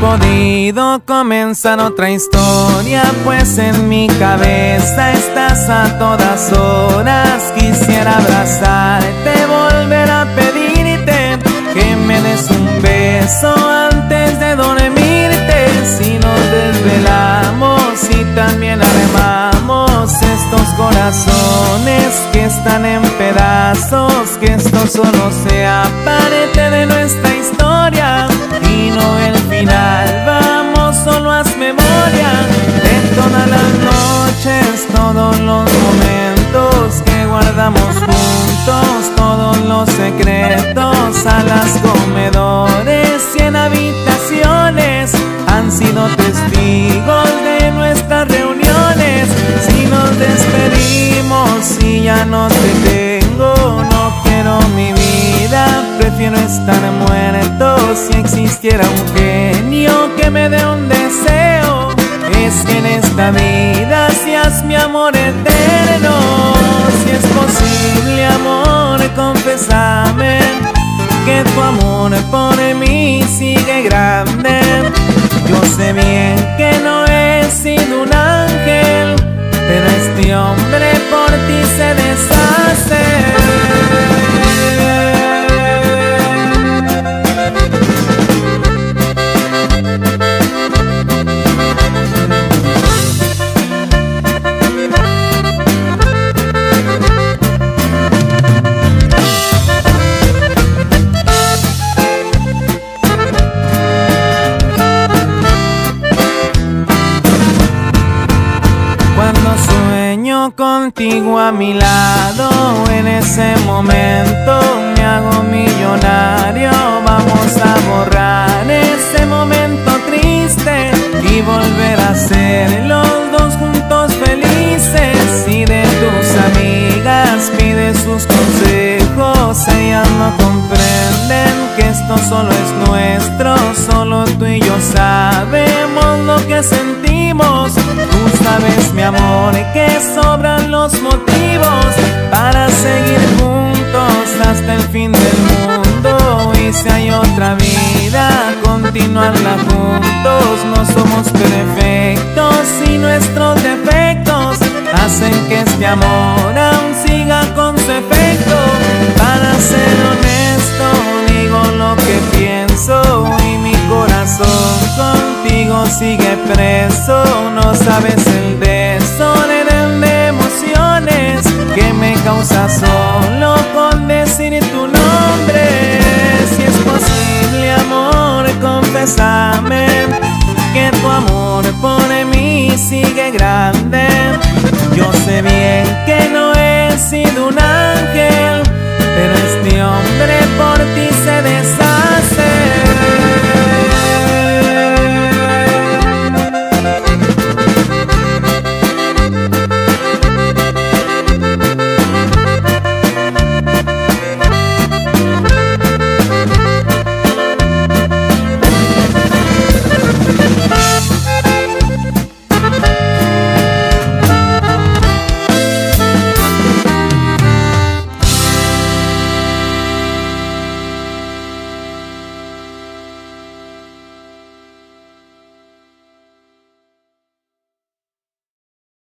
podido comenzar otra historia, pues en mi cabeza estás a todas horas. Quisiera abrazarte, volver a pedirte que me des un beso antes de dormirte. Si nos desvelamos y también armamos estos corazones que están en pedazos, que esto solo sea parte de nuestra historia y no el final. Vamos, solo haz memoria de todas las noches, todos los momentos que guardamos juntos, todos los secretos, a las comedores y en habitaciones han sido testigos en esta vida seas mi amor eterno. Si es posible, amor, confesame que tu amor por mí sigue grande. Yo sé bien que no he sido un ángel, pero este hombre por ti se deshace. Contigo a mi lado, en ese momento me hago millonario. Vamos a borrar ese momento triste y volver a ser los dos juntos felices. Y de tus amigas pide sus consejos, ellas no comprenden que esto solo es nuestro, solo tú y yo sabemos lo que sentimos. Tú sabes, mi amor, que vida, continuarla juntos. No somos perfectos y nuestros defectos hacen que este amor aún siga con su efecto. Para ser honesto, digo lo que pienso y mi corazón contigo sigue preso. No sabes el desorden de emociones que me causa solo sigue grande. Yo sé bien que no he sido un ángel,